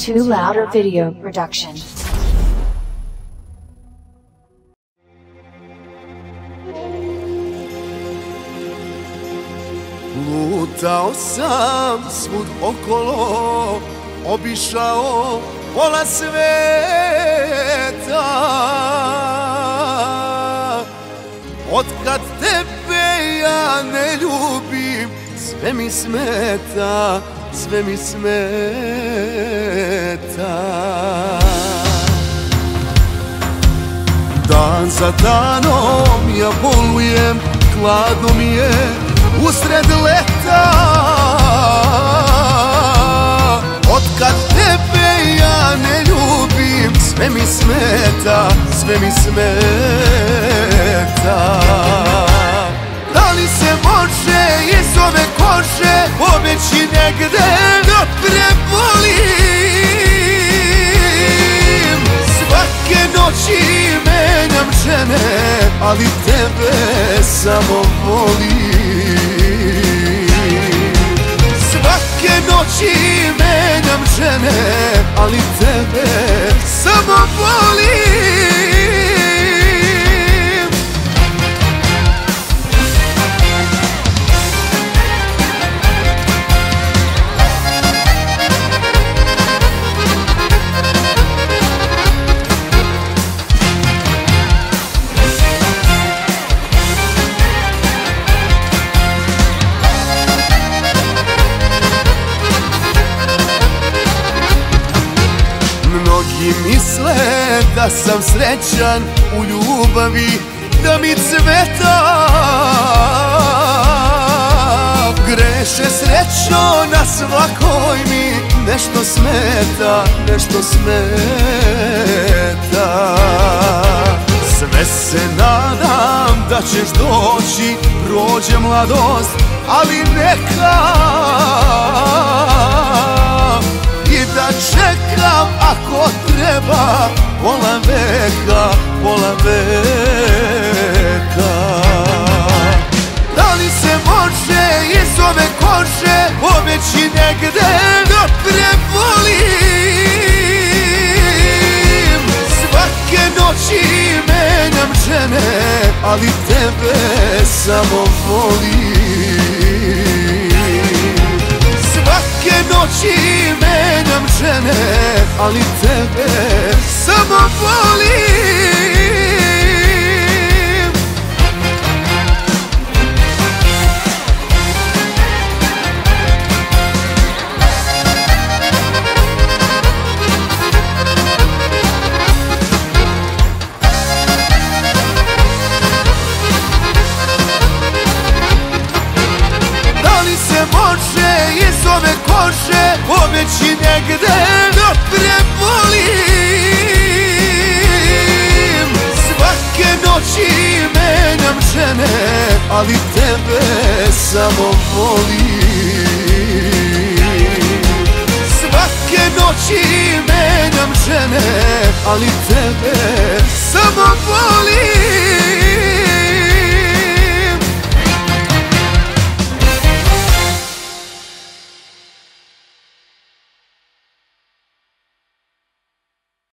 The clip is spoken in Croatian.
Too Louder Video Production. Lutao sam svud okolo, obišao pola sveta sve mi smeta, sve mi smeta. Dan za danom ja bolujem, hladno mi je usred leta. Otkad tebe ja ne ljubim Sve mi smeta, sve mi smeta se može iz ove kože Pobeći negde da prebolim Svake noći menjam žene Ali tebe samo volim. Svake noći menjam žene Ali tebe Mnogi misle da sam srećan u ljubavi Da mi cveta. Greše srećo na svakoj mi Nešto smeta, nešto smeta. Sve se nadam da ćeš doći Prođe mladost, ali neka ako treba pola veka, pola veka. Da li se može iz ove kože pobeći negde? Da prebolim Svake noći menjam žene, ali tebe samo volim žene Ali tebe samo volim. Da li se može iz ove kože Pobeći negde da prebolim Svake noći menjam žene Ali tebe samo volim. Svake noći menjam žene Ali tebe samo volim